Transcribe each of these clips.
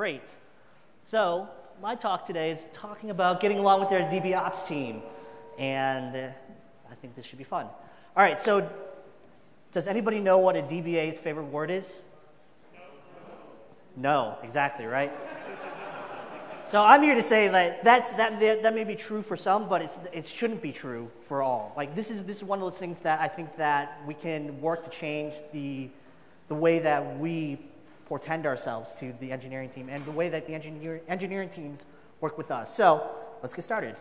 Great. So, my talk today is talking about getting along with their DB Ops team, and uh, I think this should be fun. All right, so does anybody know what a DBA's favorite word is? No, exactly, right? So I'm here to say that that's, that, that may be true for some, but it's, it shouldn't be true for all. Like this is, this is one of those things that I think that we can work to change the, the way that we portend ourselves to the engineering team and the way that the engineer, engineering teams work with us. So let's get started.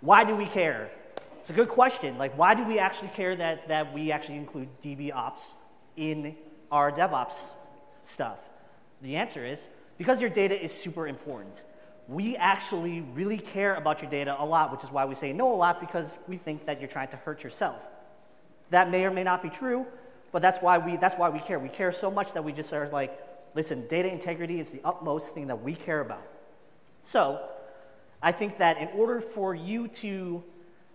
Why do we care? It's a good question. Like, why do we actually care that, that we actually include DB ops in our DevOps stuff? The answer is because your data is super important. We actually really care about your data a lot, which is why we say no a lot because we think that you're trying to hurt yourself. That may or may not be true, but that's why we, that's why we care. We care so much that we just are like, listen, data integrity is the utmost thing that we care about. So I think that in order for you to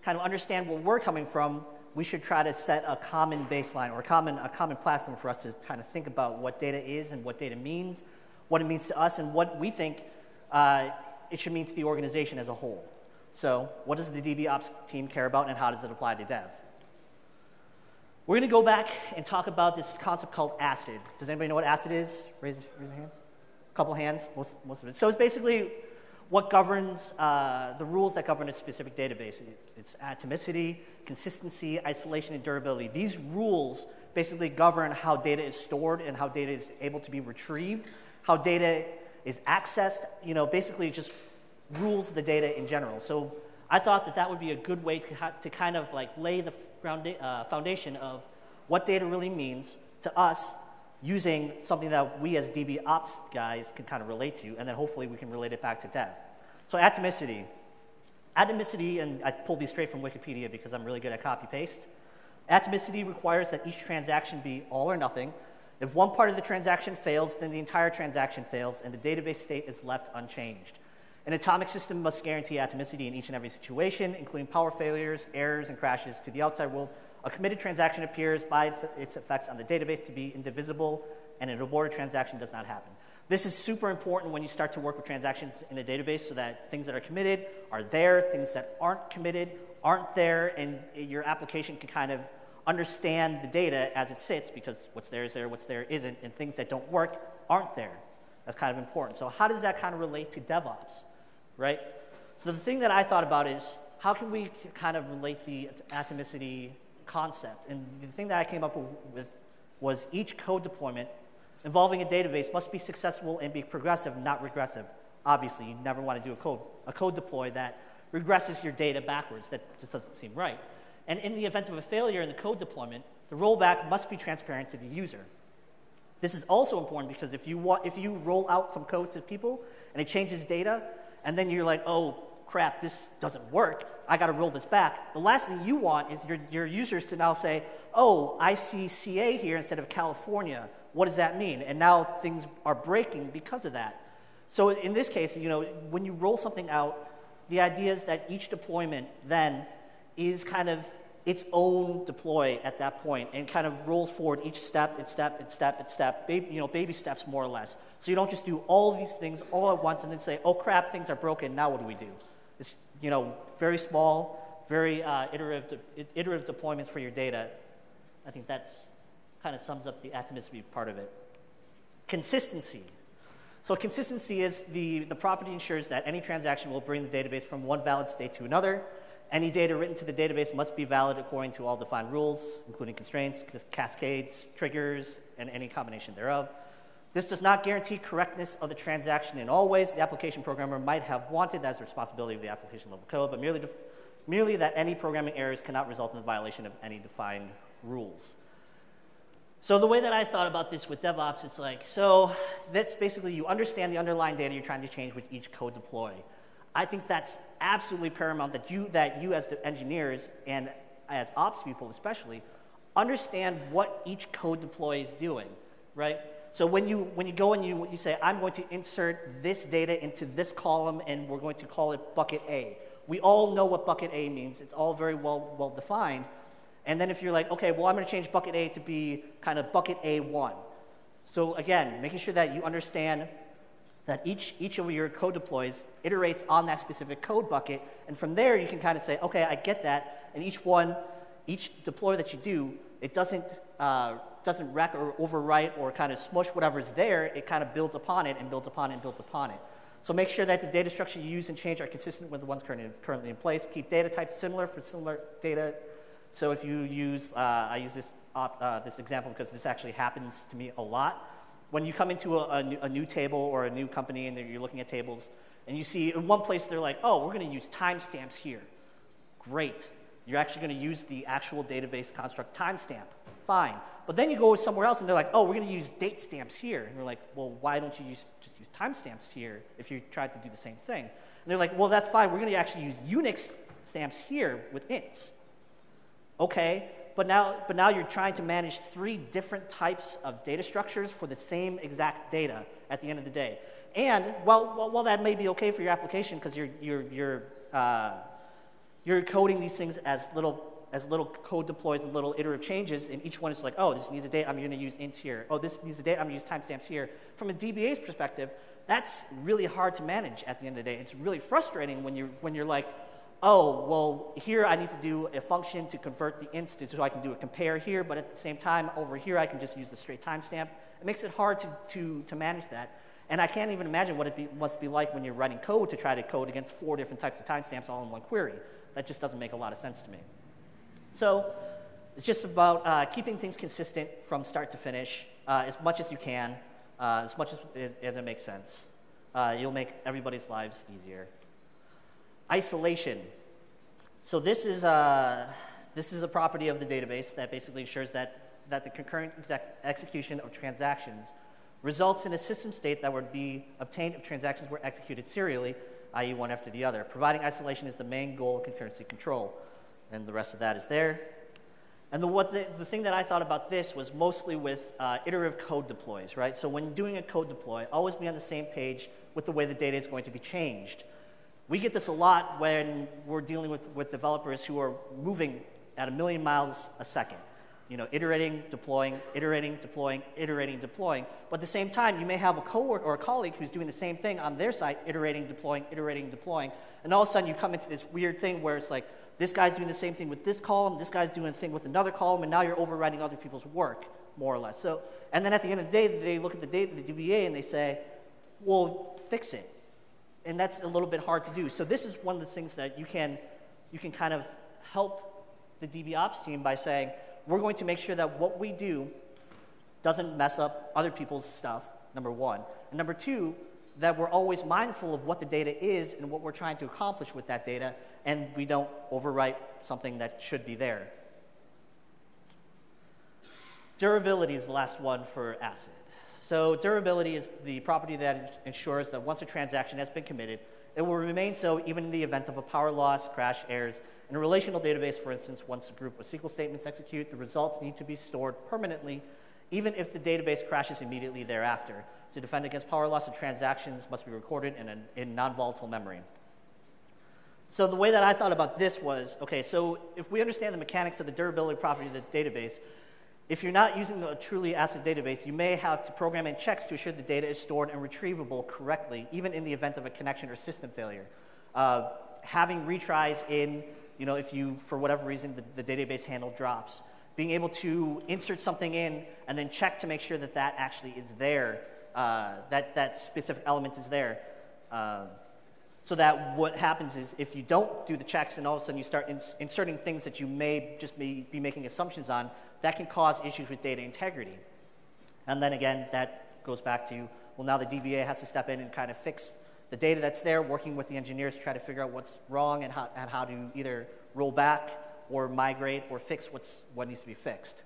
kind of understand where we're coming from, we should try to set a common baseline or a common, a common platform for us to kind of think about what data is and what data means, what it means to us, and what we think uh, it should mean to the organization as a whole. So, what does the DB Ops team care about, and how does it apply to dev? We're going to go back and talk about this concept called ACID. Does anybody know what ACID is? Raise, raise your hands. A couple hands, most, most of it. So it's basically what governs uh, the rules that govern a specific database. It's atomicity, consistency, isolation, and durability. These rules basically govern how data is stored and how data is able to be retrieved, how data is accessed. You know, basically, just rules the data in general. So I thought that that would be a good way to, to kind of like lay the uh, foundation of what data really means to us using something that we as DB ops guys can kind of relate to, and then hopefully we can relate it back to dev. So atomicity. Atomicity, and I pulled these straight from Wikipedia because I'm really good at copy paste. Atomicity requires that each transaction be all or nothing. If one part of the transaction fails, then the entire transaction fails, and the database state is left unchanged. An atomic system must guarantee atomicity in each and every situation, including power failures, errors, and crashes to the outside world. A committed transaction appears by its effects on the database to be indivisible, and an aborted transaction does not happen. This is super important when you start to work with transactions in a database so that things that are committed are there, things that aren't committed aren't there, and your application can kind of understand the data as it sits because what's there is there, what's there isn't, and things that don't work aren't there. That's kind of important. So, how does that kind of relate to DevOps? Right? So the thing that I thought about is how can we kind of relate the atomicity concept? And the thing that I came up with was each code deployment involving a database must be successful and be progressive, not regressive. Obviously, you never want to do a code, a code deploy that regresses your data backwards. That just doesn't seem right. And in the event of a failure in the code deployment, the rollback must be transparent to the user. This is also important because if you, want, if you roll out some code to people and it changes data, and then you're like, oh crap, this doesn't work. I got to roll this back. The last thing you want is your, your users to now say, oh, I see CA here instead of California. What does that mean? And now things are breaking because of that. So in this case, you know, when you roll something out, the idea is that each deployment then is kind of its own deploy at that point and kind of rolls forward each step, its step, its step, its step, baby, you know, baby steps more or less. So you don't just do all these things all at once and then say, oh crap, things are broken, now what do we do? It's, you know, very small, very uh, iterative, de- iterative deployments for your data. I think that's kind of sums up the atomicity part of it. Consistency. So consistency is the, the property ensures that any transaction will bring the database from one valid state to another any data written to the database must be valid according to all defined rules, including constraints, cascades, triggers, and any combination thereof. This does not guarantee correctness of the transaction in all ways the application programmer might have wanted as a responsibility of the application level code, but merely, merely that any programming errors cannot result in the violation of any defined rules. So the way that I thought about this with DevOps, it's like, so that's basically you understand the underlying data you're trying to change with each code deploy. I think that's absolutely paramount that you, that you as the engineers and as ops people especially, understand what each code deploy is doing, right? So when you, when you go and you, you say, I'm going to insert this data into this column and we're going to call it bucket A. We all know what bucket A means. It's all very well, well defined. And then if you're like, okay, well, I'm going to change bucket A to be kind of bucket A1. So again, making sure that you understand that each, each of your code deploys iterates on that specific code bucket, and from there you can kind of say, okay, I get that, and each one, each deploy that you do, it doesn't, uh, doesn't wreck or overwrite or kind of smush whatever's there, it kind of builds upon it and builds upon it and builds upon it. So make sure that the data structure you use and change are consistent with the ones currently, currently in place. Keep data types similar for similar data. So if you use, uh, I use this, uh, this example because this actually happens to me a lot. When you come into a, a, new, a new table or a new company and you're looking at tables, and you see in one place they're like, oh, we're going to use timestamps here. Great. You're actually going to use the actual database construct timestamp. Fine. But then you go somewhere else and they're like, oh, we're going to use date stamps here. And you're like, well, why don't you use, just use timestamps here if you tried to do the same thing? And they're like, well, that's fine. We're going to actually use Unix stamps here with ints. Okay, but now, but now you're trying to manage three different types of data structures for the same exact data at the end of the day. And while, while that may be okay for your application because you're, you're, you're, uh, you're coding these things as little as little code deploys and little iterative changes, and each one is like, oh, this needs a date, I'm going to use ints here. Oh, this needs a date, I'm going to use timestamps here. From a DBA's perspective, that's really hard to manage at the end of the day. It's really frustrating when you're, when you're like, oh, well, here I need to do a function to convert the to, so I can do a compare here, but at the same time, over here I can just use the straight timestamp. It makes it hard to, to, to manage that. And I can't even imagine what it be, must be like when you're writing code to try to code against four different types of timestamps all in one query. That just doesn't make a lot of sense to me. So it's just about uh, keeping things consistent from start to finish uh, as much as you can, uh, as much as, as, as, it makes sense. Uh, you'll make everybody's lives easier. Isolation. So this is, a, uh, this is a property of the database that basically ensures that, that the concurrent exec- execution of transactions results in a system state that would be obtained if transactions were executed serially, i.e. one after the other. Providing isolation is the main goal of concurrency control and the rest of that is there. And the, what the, the thing that I thought about this was mostly with uh, iterative code deploys, right? So when doing a code deploy, always be on the same page with the way the data is going to be changed. We get this a lot when we're dealing with, with developers who are moving at a million miles a second. You know, iterating, deploying, iterating, deploying, iterating, deploying. But at the same time, you may have a coworker or a colleague who's doing the same thing on their side, iterating, deploying, iterating, deploying. And all of a sudden, you come into this weird thing where it's like, this guy's doing the same thing with this column, this guy's doing a thing with another column, and now you're overriding other people's work, more or less. So, and then at the end of the day, they look at the data, the DBA, and they say, well, fix it. And that's a little bit hard to do. So this is one of the things that you can, you can kind of help the DB ops team by saying, we're going to make sure that what we do doesn't mess up other people's stuff, number one. And number two, that we're always mindful of what the data is and what we're trying to accomplish with that data, and we don't overwrite something that should be there. Durability is the last one for ACID. So durability is the property that ensures that once a transaction has been committed, it will remain so even in the event of a power loss, crash, errors. In a relational database, for instance, once a group of SQL statements execute, the results need to be stored permanently, even if the database crashes immediately thereafter. To defend against power loss, the transactions must be recorded in, in non-volatile memory. So the way that I thought about this was, okay, so if we understand the mechanics of the durability property of the database, if you're not using a truly ACID database, you may have to program in checks to ensure the data is stored and retrievable correctly, even in the event of a connection or system failure. Uh, having retries in, you know, if you, for whatever reason, the, the database handle drops. Being able to insert something in and then check to make sure that that actually is there uh, that, that specific element is there. Uh, so that what happens is if you don't do the checks and all of a sudden you start ins- inserting things that you may just be, be making assumptions on, that can cause issues with data integrity. And then again, that goes back to, well, now the DBA has to step in and kind of fix the data that's there, working with the engineers to try to figure out what's wrong and how, and how to either roll back or migrate or fix what's, what needs to be fixed.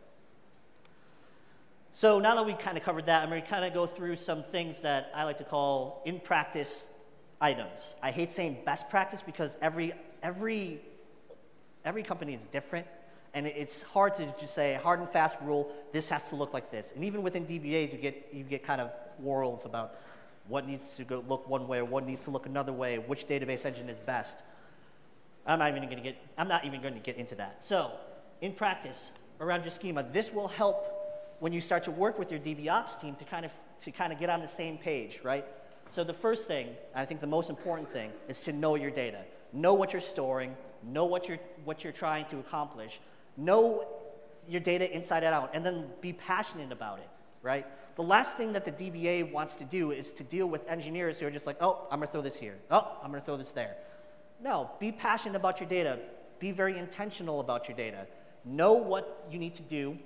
So now that we kind of covered that, I'm going to kind of go through some things that I like to call in practice items. I hate saying best practice because every, every, every company is different. And it's hard to just say hard and fast rule, this has to look like this. And even within DBAs, you get, you get kind of quarrels about what needs to go look one way or what needs to look another way, which database engine is best. I'm not even going to get, I'm not even going to get into that. So, in practice, around your schema, this will help when you start to work with your DB ops team to kind of to kind of get on the same page, right? So the first thing, I think the most important thing, is to know your data. Know what you're storing, know what you're, what you're trying to accomplish, know your data inside and out, and then be passionate about it, right? The last thing that the DBA wants to do is to deal with engineers who are just like, oh, I'm gonna throw this here. Oh, I'm gonna throw this there. No, be passionate about your data. Be very intentional about your data. Know what you need to do,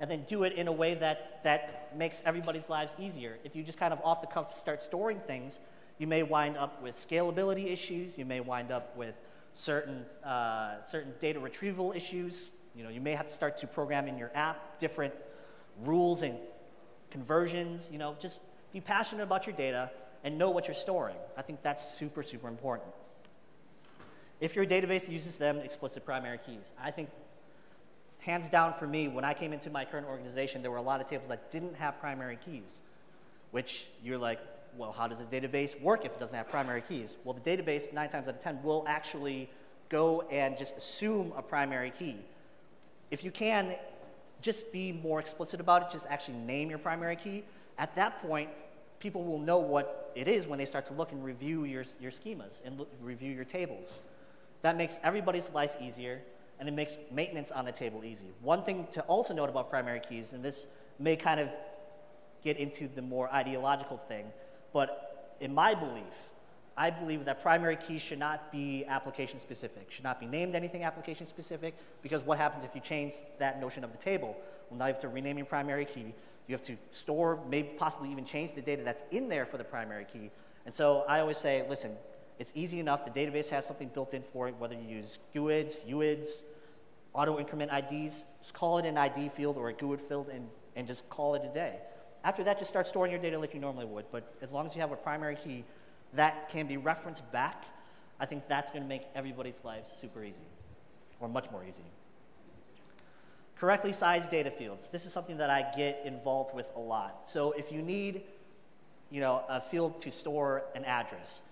and then do it in a way that, that makes everybody's lives easier. If you just kind of off the cuff start storing things, you may wind up with scalability issues. You may wind up with certain, uh, certain data retrieval issues. You know, you may have to start to program in your app different rules and conversions. You know, just be passionate about your data and know what you're storing. I think that's super, super important. If your database uses them explicit primary keys, I think hands down for me, when I came into my current organization, there were a lot of tables that didn't have primary keys, which you're like, well, how does a database work if it doesn't have primary keys? Well, the database, nine times out of 10, will actually go and just assume a primary key. If you can, just be more explicit about it, just actually name your primary key. At that point, people will know what it is when they start to look and review your, your schemas and look, review your tables. That makes everybody's life easier and it makes maintenance on the table easy. One thing to also note about primary keys, and this may kind of get into the more ideological thing, but in my belief, I believe that primary keys should not be application specific, should not be named anything application specific, because what happens if you change that notion of the table? Well, now you have to rename your primary key. You have to store, maybe possibly even change the data that's in there for the primary key. And so I always say, listen, it's easy enough. The database has something built in for it, whether you use GUIDs, UIDs, auto increment IDs. Just call it an ID field or a GUID field and, and just call it a day. After that, just start storing your data like you normally would. But as long as you have a primary key that can be referenced back, I think that's going to make everybody's life super easy, or much more easy. Correctly sized data fields. This is something that I get involved with a lot. So if you need, you know, a field to store an address,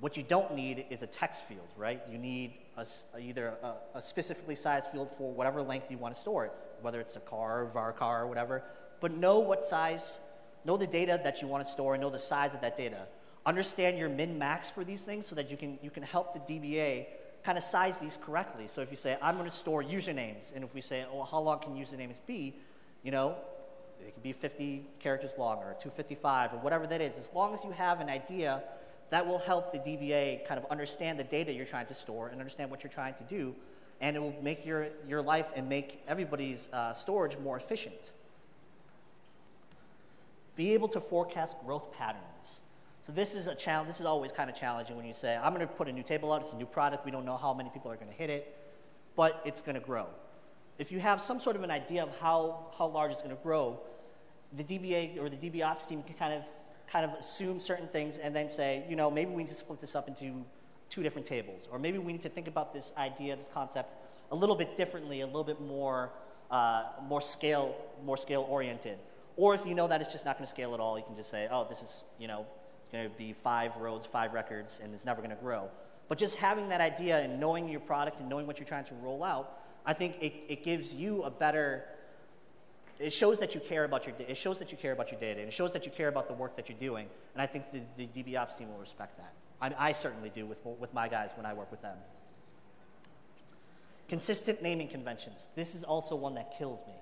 what you don't need is a text field, right? You need a, either a, a, specifically sized field for whatever length you want to store it, whether it's a car, varchar, or whatever. But know what size, know the data that you want to store, and know the size of that data. Understand your min max for these things so that you can, you can help the DBA kind of size these correctly. So if you say, I'm going to store usernames, and if we say, oh, how long can usernames be? You know, it can be 50 characters long or 255 or whatever that is. As long as you have an idea that will help the DBA kind of understand the data you're trying to store and understand what you're trying to do, and it will make your, your life and make everybody's uh, storage more efficient. Be able to forecast growth patterns. So this is a challenge. This is always kind of challenging when you say, "I'm going to put a new table out. It's a new product. We don't know how many people are going to hit it, but it's going to grow." If you have some sort of an idea of how how large it's going to grow, the DBA or the DB ops team can kind of kind of assume certain things and then say, you know, maybe we need to split this up into two different tables, or maybe we need to think about this idea, this concept, a little bit differently, a little bit more, uh, more scale, more scale oriented. Or if you know that it's just not going to scale at all, you can just say, oh, this is, you know, going to be five rows, five records, and it's never going to grow. But just having that idea and knowing your product and knowing what you're trying to roll out, I think it, it gives you a better it shows that you care about your it shows that you care about your data and it shows that you care about the work that you're doing and i think the, the db ops team will respect that. I, I certainly do with, with my guys when i work with them. Consistent naming conventions. This is also one that kills me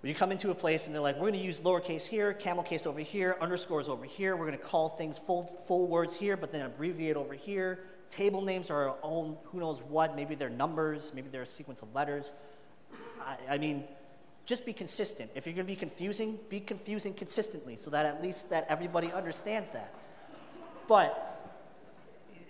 when you come into a place and they're like we're going to use lowercase here camel case over here underscores over here we're going to call things full, full words here but then abbreviate over here table names are all who knows what maybe they're numbers maybe they're a sequence of letters I, I mean just be consistent. If you're going to be confusing, be confusing consistently so that at least that everybody understands that. But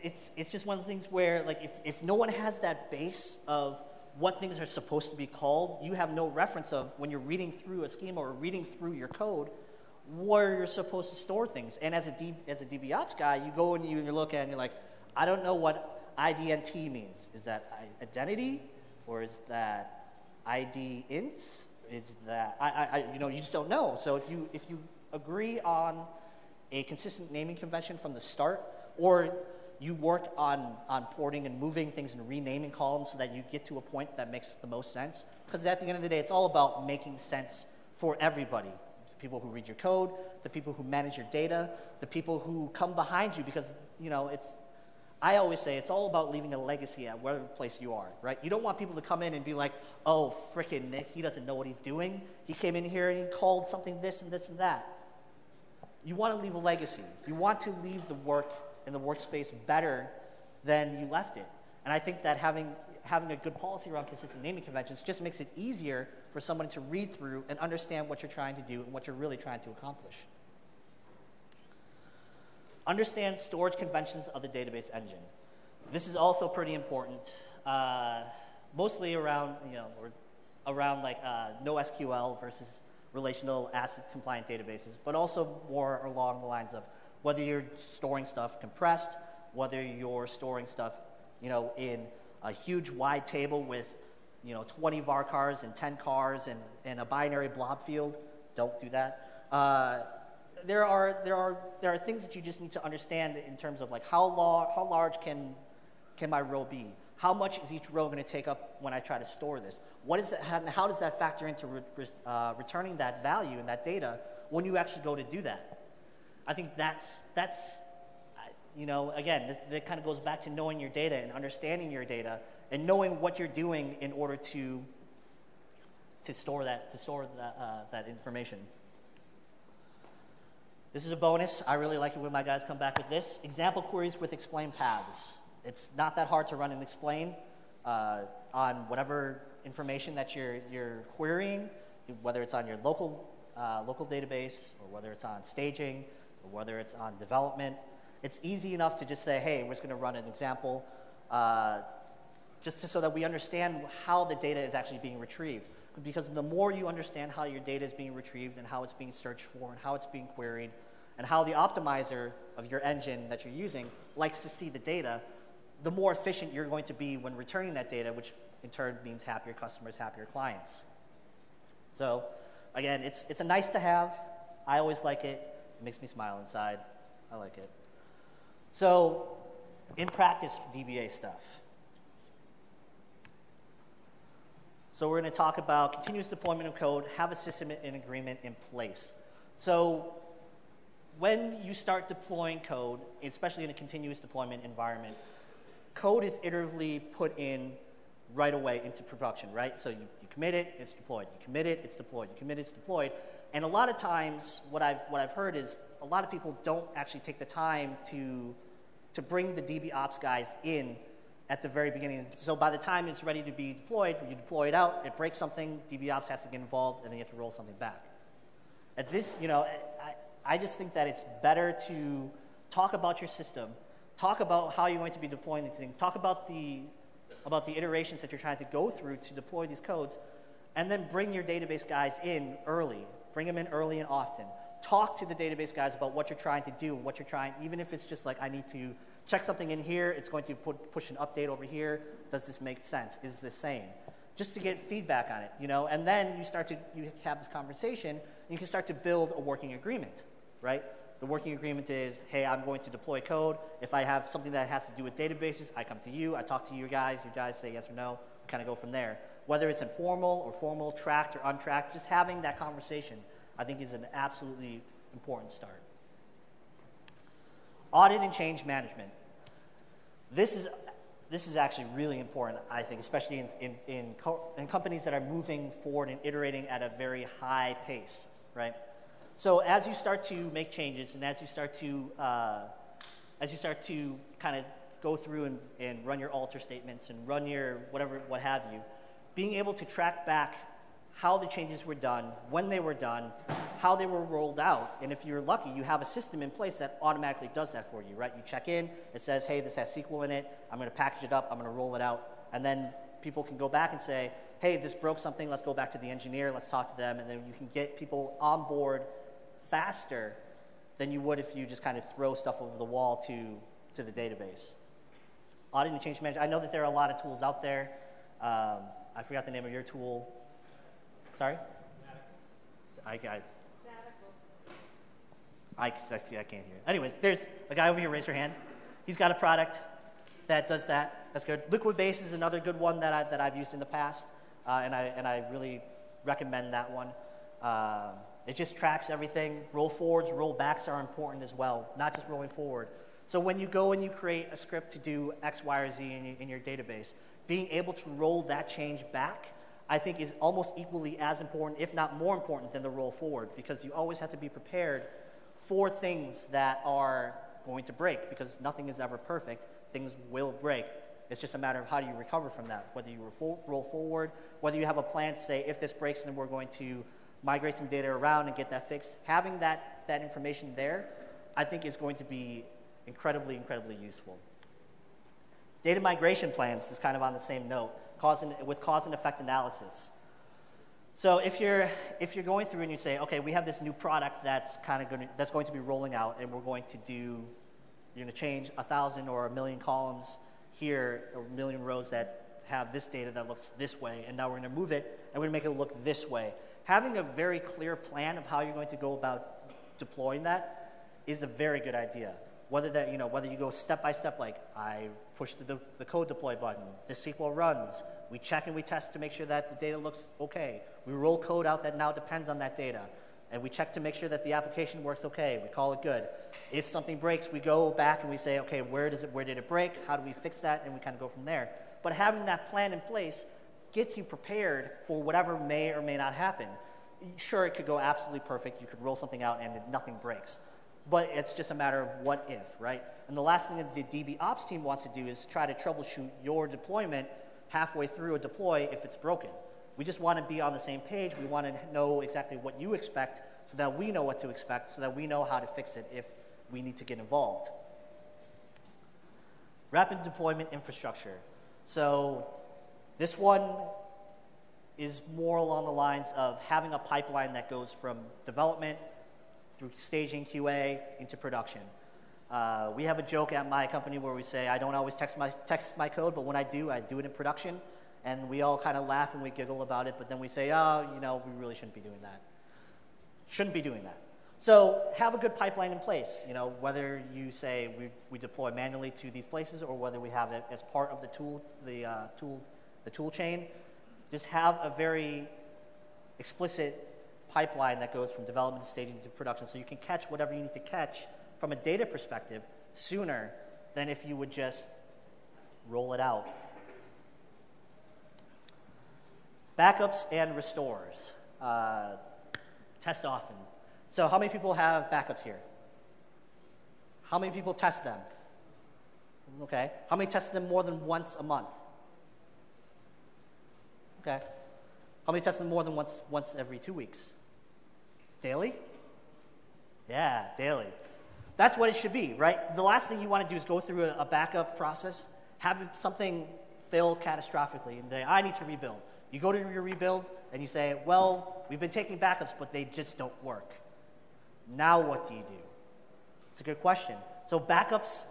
it's, it's just one of the things where, like, if, if no one has that base of what things are supposed to be called, you have no reference of when you're reading through a schema or reading through your code where you're supposed to store things. And as a, D, as a DBOps guy, you go and you, and you look at it and you're like, I don't know what IDNT means. Is that identity or is that ID is that I, I, you know you just don't know. So if you if you agree on a consistent naming convention from the start, or you work on on porting and moving things and renaming columns so that you get to a point that makes the most sense. Because at the end of the day, it's all about making sense for everybody. The people who read your code, the people who manage your data, the people who come behind you because, you know, it's, I always say it's all about leaving a legacy at whatever place you are, right? You don't want people to come in and be like, oh, frickin' Nick, he doesn't know what he's doing. He came in here and he called something this and this and that. You want to leave a legacy. You want to leave the work and the workspace better than you left it. And I think that having, having a good policy around consistent naming conventions just makes it easier for someone to read through and understand what you're trying to do and what you're really trying to accomplish. Understand storage conventions of the database engine. This is also pretty important, uh, mostly around, you know, around like uh, NoSQL versus relational ACID compliant databases, but also more along the lines of whether you're storing stuff compressed, whether you're storing stuff, you know, in a huge wide table with, you know, 20 varchars and 10 cars and, and a binary blob field. Don't do that. Uh, there are, there, are, there are things that you just need to understand in terms of like how, lar- how large can, can my row be? How much is each row going to take up when I try to store this? What is that, how, how does that factor into re- uh, returning that value and that data when you actually go to do that? I think that's, that's you know, again, that kind of goes back to knowing your data and understanding your data and knowing what you're doing in order to, to store that, to store that, uh, that information. This is a bonus. I really like it when my guys come back with this. Example queries with explain paths. It's not that hard to run and explain uh, on whatever information that you're, you're querying, whether it's on your local, uh, local database or whether it's on staging whether it's on development. It's easy enough to just say, hey, we're just going to run an example uh, just to, so that we understand how the data is actually being retrieved. Because the more you understand how your data is being retrieved and how it's being searched for and how it's being queried and how the optimizer of your engine that you're using likes to see the data, the more efficient you're going to be when returning that data, which in turn means happier customers, happier clients. So, again, it's, it's a nice to have. I always like it. It makes me smile inside. I like it. So, in practice, DBA stuff. So we're going to talk about continuous deployment of code, have a system and agreement in place. So when you start deploying code, especially in a continuous deployment environment, code is iteratively put in right away into production, right? So you, you commit it, it's deployed. You commit it, it's deployed. You commit it, it's deployed. And a lot of times, what I've, what I've heard is a lot of people don't actually take the time to, to bring the DB ops guys in at the very beginning. So by the time it's ready to be deployed, you deploy it out, it breaks something, DB ops has to get involved, and then you have to roll something back. At this, you know, I, I just think that it's better to talk about your system, talk about how you're going to be deploying these things, talk about the, about the iterations that you're trying to go through to deploy these codes, and then bring your database guys in early. Bring them in early and often. Talk to the database guys about what you're trying to do, what you're trying, even if it's just like, I need to check something in here, it's going to put, push an update over here. Does this make sense? Is this sane? Just to get feedback on it, you know, and then you start to you have this conversation, and you can start to build a working agreement, right? The working agreement is, hey, I'm going to deploy code. If I have something that has to do with databases, I come to you, I talk to you guys, you guys say yes or no, kind of go from there. Whether it's informal or formal, tracked or untracked, just having that conversation, I think is an absolutely important start. Audit and change management. This is, this is actually really important, I think, especially in, in, in, co- in companies that are moving forward and iterating at a very high pace, right? So as you start to make changes and as you start to, uh, as you start to kind of go through and, and run your alter statements and run your whatever, what have you, being able to track back how the changes were done, when they were done, how they were rolled out. And if you're lucky, you have a system in place that automatically does that for you, right? You check in, it says, hey, this has SQL in it, I'm going to package it up, I'm going to roll it out. And then people can go back and say, hey, this broke something, let's go back to the engineer, let's talk to them. And then you can get people on board faster than you would if you just kind of throw stuff over the wall to, to the database. Audit and change management, I know that there are a lot of tools out there. Um, I forgot the name of your tool. Sorry? I, I, I, I, see, I can't hear. Anyways, there's a guy over here, raise your hand. He's got a product that does that. That's good. Liquibase is another good one that, I, that I've used in the past, uh, and, I, and I really recommend that one. Uh, It just tracks everything. Roll forwards, roll backs are important as well, not just rolling forward. So when you go and you create a script to do X, Y, or Z in, in your database, being able to roll that change back, I think is almost equally as important, if not more important, than the roll forward, because you always have to be prepared for things that are going to break, because nothing is ever perfect. Things will break. It's just a matter of how do you recover from that, whether you roll forward, whether you have a plan to say, if this breaks, then we're going to migrate some data around and get that fixed. Having that, that information there, I think is going to be incredibly, incredibly useful. Data migration plans is kind of on the same note, cause and, with cause and effect analysis. So if you're, if you're going through and you say, okay, we have this new product that's kind of going to, that's going to be rolling out and we're going to do, you're going to change a thousand or a million columns here, or a million rows that have this data that looks this way, and now we're going to move it and we're going to make it look this way. Having a very clear plan of how you're going to go about deploying that is a very good idea whether that you know whether you go step by step like i push the, the code deploy button. The sql runs. We check and we test to make sure that the data looks okay. We roll code out that now depends on that data. And we check to make sure that the application works okay. We call it good. If something breaks we go back and we say okay where does it where did it break? How do we fix that? And we kind of go from there. But having that plan in place gets you prepared for whatever may or may not happen. Sure it could go absolutely perfect. You could roll something out and nothing breaks but it's just a matter of what if, right? And the last thing that the DB ops team wants to do is try to troubleshoot your deployment halfway through a deploy if it's broken. We just want to be on the same page. We want to know exactly what you expect so that we know what to expect, so that we know how to fix it if we need to get involved. Rapid deployment infrastructure. So this one is more along the lines of having a pipeline that goes from development through staging QA into production. Uh, we have a joke at my company where we say, I don't always text my, text my code, but when I do, I do it in production. And we all kind of laugh and we giggle about it, but then we say, oh, you know, we really shouldn't be doing that. Shouldn't be doing that. So have a good pipeline in place, you know, whether you say we, we deploy manually to these places or whether we have it as part of the tool, the, uh, tool, the tool chain. Just have a very explicit pipeline that goes from development staging to production so you can catch whatever you need to catch from a data perspective sooner than if you would just roll it out. Backups and restores. Uh, test often. So, how many people have backups here? How many people test them? Okay. How many test them more than once a month? Okay. How many test them more than once, once every two weeks? Daily? Yeah, daily. That's what it should be, right? The last thing you want to do is go through a, backup process, have something fail catastrophically, and say, I need to rebuild. You go to your rebuild and you say, Well, we've been taking backups, but they just don't work. Now what do you do? It's a good question. So backups,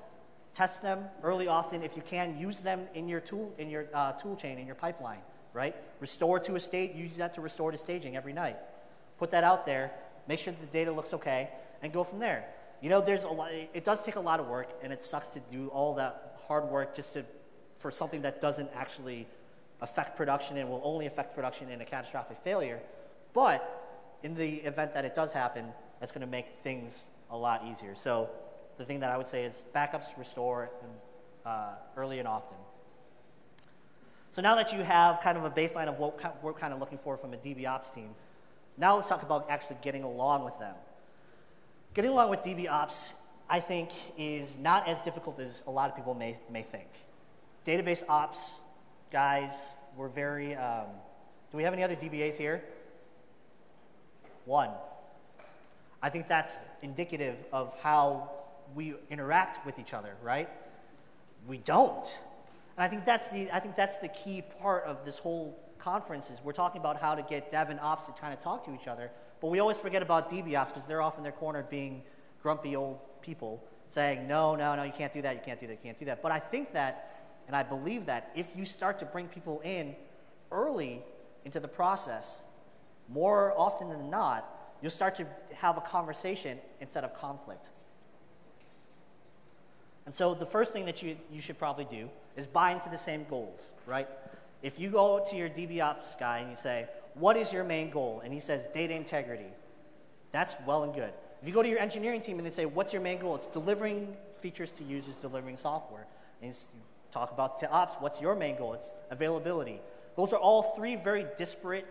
test them early, often. If you can, use them in your tool in your uh, tool chain in your pipeline. Right? Restore to a state. Use that to restore to staging every night put that out there, make sure that the data looks okay, and go from there. You know, there's a lot, it does take a lot of work, and it sucks to do all that hard work just to, for something that doesn't actually affect production and will only affect production in a catastrophic failure. But in the event that it does happen, that's going to make things a lot easier. So the thing that I would say is backups, restore, and, uh, early and often. So now that you have kind of a baseline of what we're kind of looking for from a DBOps team, now let's talk about actually getting along with them. Getting along with DB ops, I think, is not as difficult as a lot of people may, may think. Database ops, guys, we're very. Um, do we have any other DBAs here? One. I think that's indicative of how we interact with each other, right? We don't. And I think that's the, I think that's the key part of this whole conferences, we're talking about how to get dev and ops to kind of talk to each other, but we always forget about DB ops because they're off in their corner being grumpy old people saying, no, no, no, you can't do that, you can't do that, you can't do that. But I think that, and I believe that, if you start to bring people in early into the process, more often than not, you'll start to have a conversation instead of conflict. And so the first thing that you, you should probably do is buy into the same goals, right? If you go to your DBOps guy and you say, What is your main goal? And he says, Data integrity. That's well and good. If you go to your engineering team and they say, What's your main goal? It's delivering features to users, delivering software. And you talk about to ops, what's your main goal? It's availability. Those are all three very disparate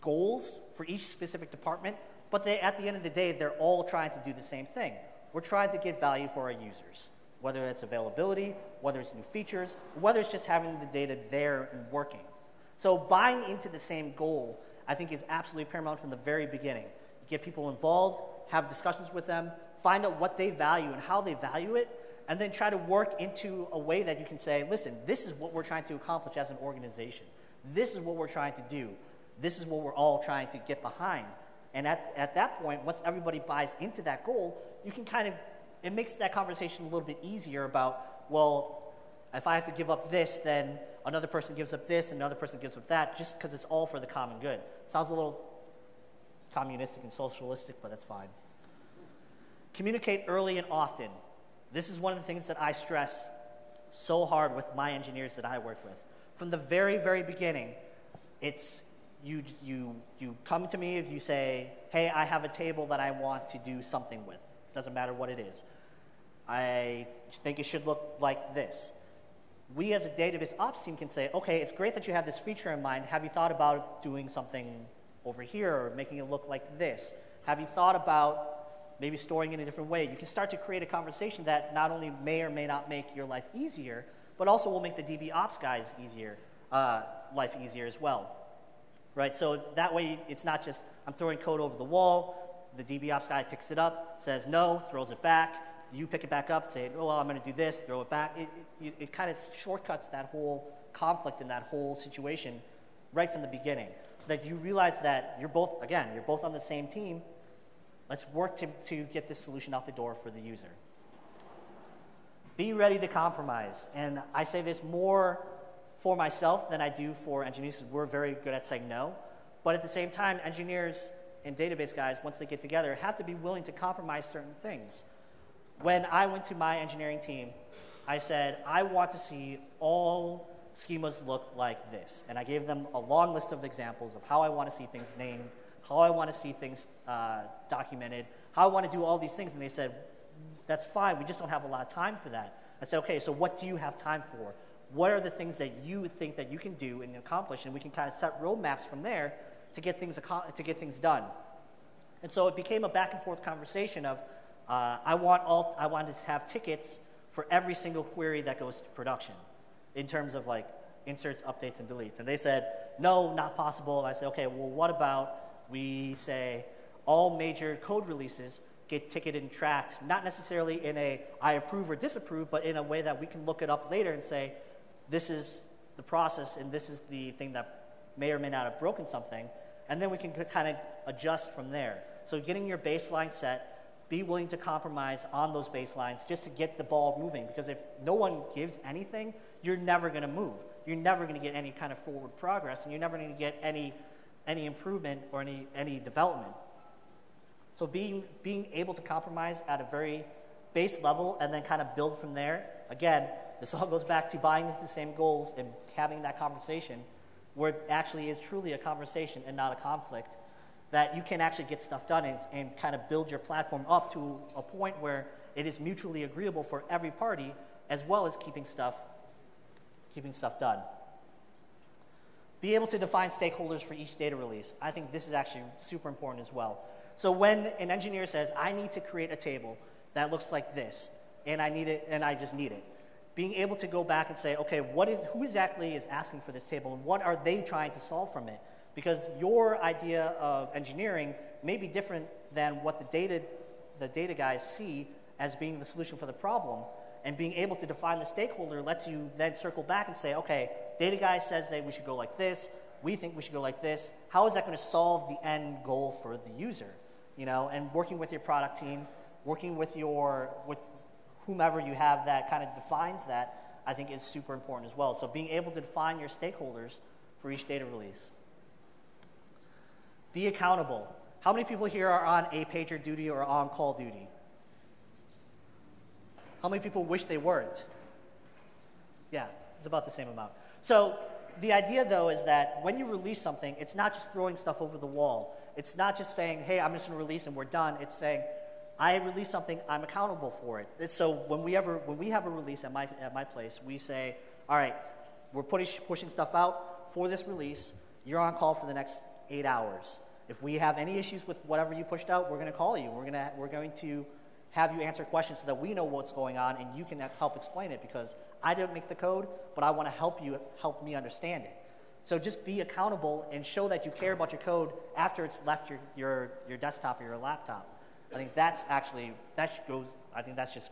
goals for each specific department, but they, at the end of the day, they're all trying to do the same thing. We're trying to get value for our users, whether it's availability, whether it's new features, whether it's just having the data there and working. So buying into the same goal, I think, is absolutely paramount from the very beginning. Get people involved, have discussions with them, find out what they value and how they value it, and then try to work into a way that you can say, listen, this is what we're trying to accomplish as an organization. This is what we're trying to do. This is what we're all trying to get behind. And at, at that point, once everybody buys into that goal, you can kind of, it makes that conversation a little bit easier about, well, if I have to give up this, then another person gives up this, and another person gives up that, just because it's all for the common good. It sounds a little communistic and socialistic, but that's fine. Communicate early and often. This is one of the things that I stress so hard with my engineers that I work with. From the very, very beginning, it's you, you, you come to me if you say, hey, I have a table that I want to do something with. Doesn't matter what it is. I think it should look like this. We as a database ops team can say, okay, it's great that you have this feature in mind. Have you thought about doing something over here or making it look like this? Have you thought about maybe storing it in a different way. You can start to create a conversation that not only may or may not make your life easier, but also will make the DB ops guys easier, uh, life easier as well. Right? So that way it's not just I'm throwing code over the wall, the DBOps guy picks it up, says no, throws it back, you pick it back up, say, oh, well, I'm going to do this, throw it back. It, it, it kind of shortcuts that whole conflict in that whole situation right from the beginning so that you realize that you're both, again, you're both on the same team Let's work to, to get this solution out the door for the user. Be ready to compromise. And I say this more for myself than I do for engineers. We're very good at saying no. But at the same time, engineers and database guys, once they get together, have to be willing to compromise certain things. When I went to my engineering team, I said, I want to see all schemas look like this. And I gave them a long list of examples of how I want to see things named, how I want to see things uh, documented, how I want to do all these things. And they said, that's fine, we just don't have a lot of time for that. I said, okay, so what do you have time for? What are the things that you think that you can do and accomplish? And we can kind of set roadmaps from there to get things, to get things done. And so it became a back and forth conversation of, uh, I, want all, I wanted to have tickets for every single query that goes to production in terms of like inserts, updates, and deletes. And they said, no, not possible. And I said, okay, well, what about we say all major code releases get ticketed and tracked, not necessarily in a I approve or disapprove, but in a way that we can look it up later and say, this is the process and this is the thing that may or may not have broken something. And then we can kind of adjust from there. So getting your baseline set, be willing to compromise on those baselines just to get the ball moving. Because if no one gives anything, you're never going to move. You're never going to get any kind of forward progress, and you're never going to get any any improvement or any, any development. So being, being able to compromise at a very base level and then kind of build from there, again, this all goes back to buying into the same goals and having that conversation where it actually is truly a conversation and not a conflict, that you can actually get stuff done and, and kind of build your platform up to a point where it is mutually agreeable for every party as well as keeping stuff, keeping stuff done. Be able to define stakeholders for each data release. I think this is actually super important as well. So when an engineer says, I need to create a table that looks like this, and I need it, and I just need it, being able to go back and say, okay, what is, who exactly is asking for this table, and what are they trying to solve from it? Because your idea of engineering may be different than what the data, the data guys see as being the solution for the problem and being able to define the stakeholder lets you then circle back and say, okay, data guy says that we should go like this. We think we should go like this. How is that going to solve the end goal for the user? You know, and working with your product team, working with your with whomever you have that kind of defines that, I think is super important as well. So being able to define your stakeholders for each data release. Be accountable. How many people here are on a pager duty or on call duty? How many people wish they weren't? Yeah, it's about the same amount. So the idea, though, is that when you release something, it's not just throwing stuff over the wall. it's not just saying, hey, I'm just going to release and we're done. It's saying, I release something, I'm accountable for it. It's so when we ever when we have a release at my at my place, we say, all right, we're putting, pushing stuff out for this release. You're on call for the next eight hours. If we have any issues with whatever you pushed out, we're going to call you. We're going to we're going to have you answer questions so that we know what's going on and you can help explain it because I didn't make the code, but I want to help you help me understand it. So just be accountable and show that you care about your code after it's left your, your, your desktop or your laptop. I think that's actually, that goes, I think that's just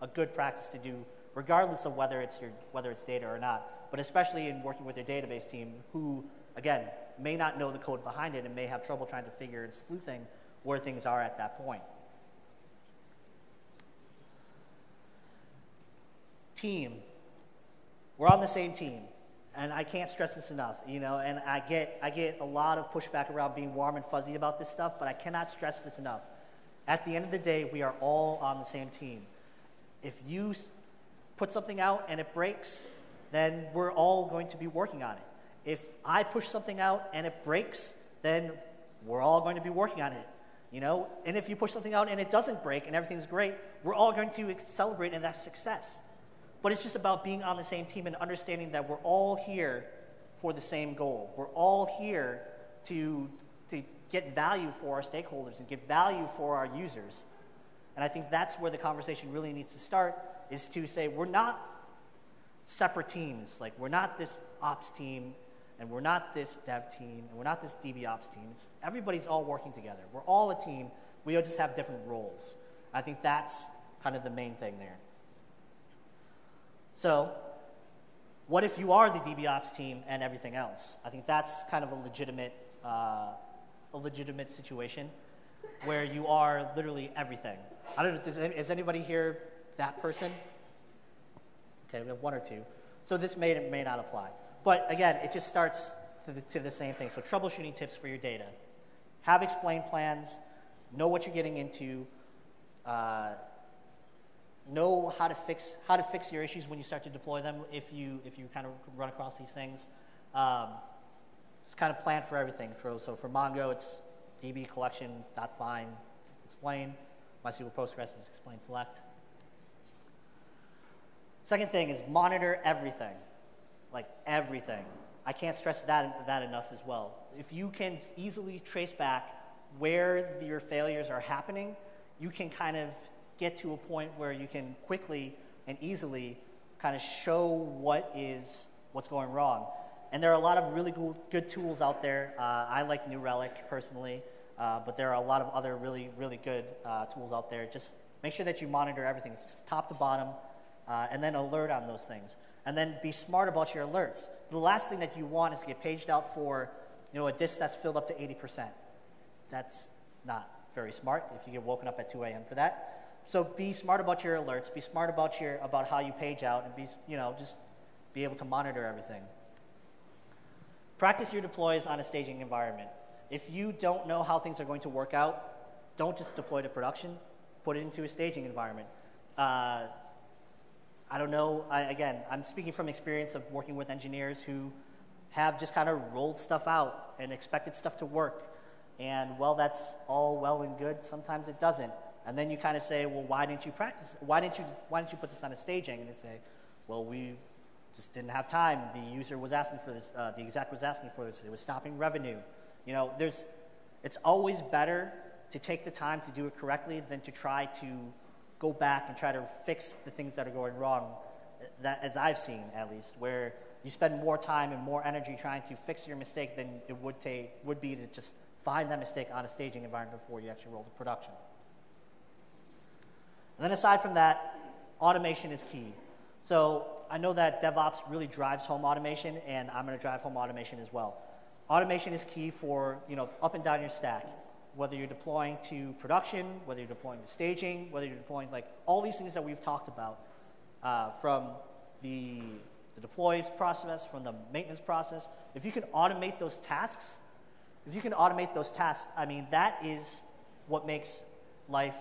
a good practice to do, regardless of whether it's, your, whether it's data or not, but especially in working with your database team who, again, may not know the code behind it and may have trouble trying to figure and sleuthing where things are at that point. Team. We're on the same team and I can't stress this enough, you know, and I get, I get a lot of pushback around being warm and fuzzy about this stuff, but I cannot stress this enough. At the end of the day, we are all on the same team. If you put something out and it breaks, then we're all going to be working on it. If I push something out and it breaks, then we're all going to be working on it. You know, and if you push something out and it doesn't break and everything's great, we're all going to celebrate in that success. But it's just about being on the same team and understanding that we're all here for the same goal. We're all here to, to get value for our stakeholders and get value for our users. And I think that's where the conversation really needs to start is to say we're not separate teams. Like we're not this ops team and we're not this dev team and we're not this DB ops team. It's, everybody's all working together. We're all a team. We all just have different roles. I think that's kind of the main thing there. So, what if you are the DB ops team and everything else? I think that's kind of a legitimate uh, a legitimate situation where you are literally everything. I don't know, does, is anybody here that person? Okay, we have one or two. So this may may not apply. But again, it just starts to the, to the same thing. So troubleshooting tips for your data. Have explained plans, know what you're getting into, uh, know how to fix how to fix your issues when you start to deploy them if you if you kind of run across these things. Um, it's kind of planned for everything. For, so for Mongo, it's db collection dot find explain. MySQL Postgres is explain select. Second thing is monitor everything, like everything. I can't stress that that enough as well. If you can easily trace back where your failures are happening, you can kind of get to a point where you can quickly and easily kind of show what is what's going wrong. And there are a lot of really good, good tools out there. Uh, I like New Relic personally, uh, but there are a lot of other really, really good uh, tools out there. Just make sure that you monitor everything top to bottom uh, and then alert on those things. And then be smart about your alerts. The last thing that you want is to get paged out for you know, a disk that's filled up to 80%. That's not very smart if you get woken up at 2 a.m. for that. So be smart about your alerts. Be smart about your about how you page out, and be you know just be able to monitor everything. Practice your deploys on a staging environment. If you don't know how things are going to work out, don't just deploy to production. Put it into a staging environment. Uh, I don't know. I, again, I'm speaking from experience of working with engineers who have just kind of rolled stuff out and expected stuff to work. And well, that's all well and good. Sometimes it doesn't. And then you kind of say, well, why didn't you practice? Why didn't you, why didn't you put this on a staging? And they say, well, we just didn't have time. The user was asking for this, uh, the exec was asking for this. It was stopping revenue. You know, there's, it's always better to take the time to do it correctly than to try to go back and try to fix the things that are going wrong, that, as I've seen at least, where you spend more time and more energy trying to fix your mistake than it would, take, would be to just find that mistake on a staging environment before you actually roll to production. And then aside from that, automation is key. So I know that DevOps really drives home automation, and I'm going to drive home automation as well. Automation is key for you know up and down your stack, whether you're deploying to production, whether you're deploying to staging, whether you're deploying like all these things that we've talked about, uh, from the the deploy process, from the maintenance process. If you can automate those tasks, if you can automate those tasks, I mean that is what makes life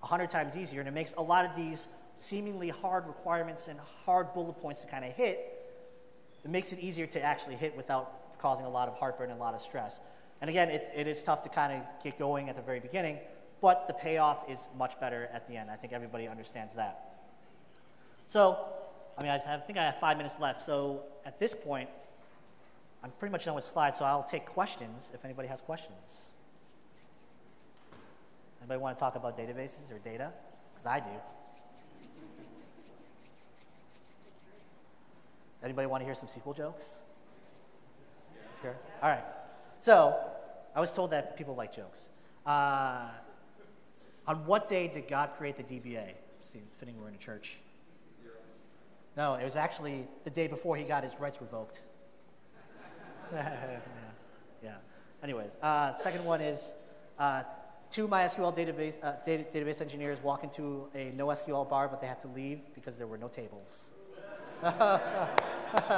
100 times easier, and it makes a lot of these seemingly hard requirements and hard bullet points to kind of hit, it makes it easier to actually hit without causing a lot of heartburn and a lot of stress. And again, it, it is tough to kind of get going at the very beginning, but the payoff is much better at the end. I think everybody understands that. So, I mean, I, have, I think I have five minutes left. So at this point, I'm pretty much done with slides, so I'll take questions if anybody has questions. Anybody want to talk about databases or data? Because I do. Anybody want to hear some SQL jokes? Sure. All right. So, I was told that people like jokes. Uh, on what day did God create the DBA? Seems fitting we're in a church. No, it was actually the day before he got his rights revoked. yeah. yeah. Anyways, uh, second one is uh, two MySQL database, uh, data, database engineers walk into a NoSQL bar, but they had to leave because there were no tables.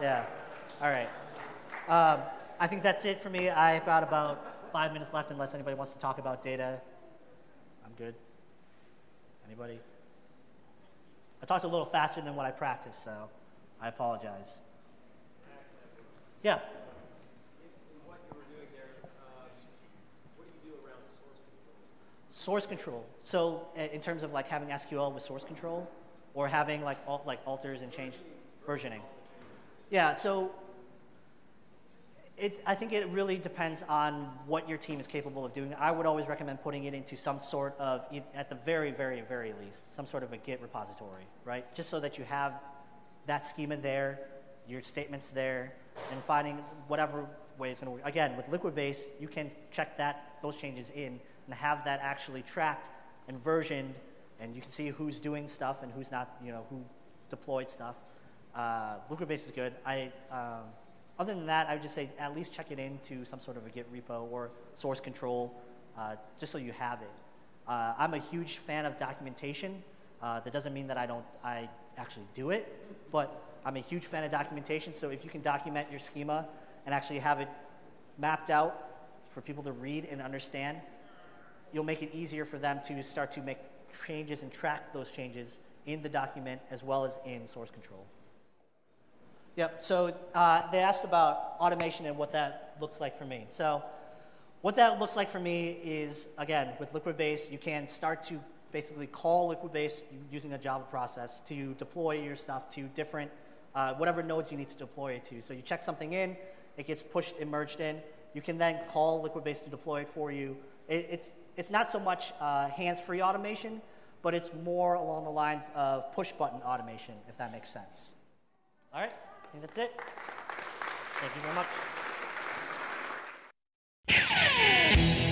yeah. All right. Um, I think that's it for me. I've got about five minutes left unless anybody wants to talk about data. I'm good. Anybody? I talked a little faster than what I practiced, so I apologize. Yeah. source control. So in terms of like having SQL with source control, or having like like alters and change versioning. Yeah. So it, I think it really depends on what your team is capable of doing. I would always recommend putting it into some sort of, at the very, very, very least, some sort of a Git repository, right? Just so that you have that schema there, your statements there, and finding whatever way it's going to work. Again, with Liquibase, you can check that those changes in and have that actually tracked and versioned, and you can see who's doing stuff and who's not, you know, who deployed stuff. Uh, Liquibase is good. I um, other than that, I would just say at least check it into some sort of a Git repo or source control, uh, just so you have it. Uh, I'm a huge fan of documentation. Uh, that doesn't mean that I don't I actually do it, but I'm a huge fan of documentation. So if you can document your schema and actually have it mapped out for people to read and understand, you'll make it easier for them to start to make changes and track those changes in the document as well as in source control. Yep, so uh, they asked about automation and what that looks like for me. So what that looks like for me is, again, with Liquibase, you can start to basically call Liquibase using a Java process to deploy your stuff to different, uh, whatever nodes you need to deploy it to. So you check something in, it gets pushed and merged in. You can then call Liquibase to deploy it for you. It, it's, it's not so much uh, hands-free automation, but it's more along the lines of push-button automation, if that makes sense. All right? that's it. Thank you very much.